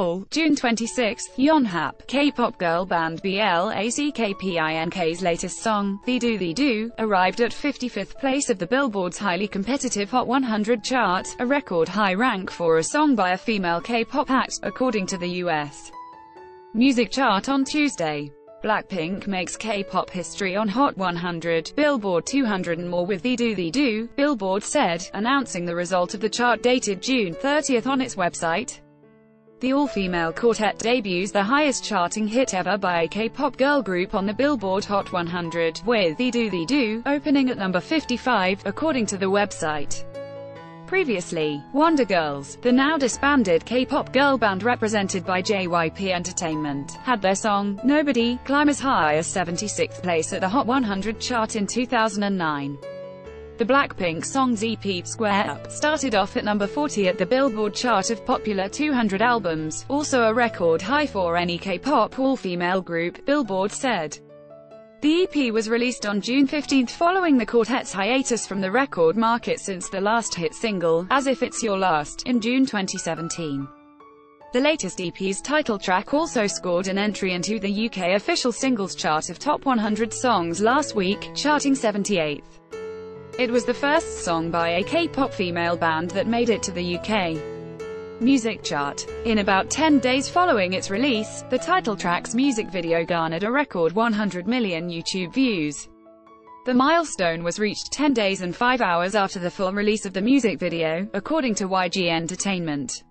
Seoul, June 26, Yonhap, K-pop girl band BLACKPINK's latest song, Ddu-Du Ddu-Du, arrived at 55th place of the Billboard's highly competitive Hot 100 chart, a record high rank for a song by a female K-pop act, according to the U.S. Music Chart on Tuesday. Blackpink makes K-pop history on Hot 100, Billboard 200 and more with Ddu-Du Ddu-Du, Billboard said, announcing the result of the chart dated June 30 on its website. The all-female quartet debuts the highest charting hit ever by a K-pop girl group on the Billboard Hot 100, with Ddu-Du Ddu-Du, opening at number 55, according to the website. Previously, Wonder Girls, the now disbanded K-pop girl band represented by JYP Entertainment, had their song, Nobody, climb as high as 76th place at the Hot 100 chart in 2009. The Blackpink song's EP, Square Up, started off at number 40 at the Billboard chart of popular 200 albums, also a record high for any K-pop all-female group, Billboard said. The EP was released on June 15 following the quartet's hiatus from the record market since the last hit single, As If It's Your Last, in June 2017. The latest EP's title track also scored an entry into the UK official singles chart of top 100 songs last week, charting 78th. It was the first song by a K-pop female band that made it to the UK music chart. In about 10 days following its release, the title track's music video garnered a record 100 million YouTube views. The milestone was reached 10 days and 5 hours after the full release of the music video, according to YG Entertainment.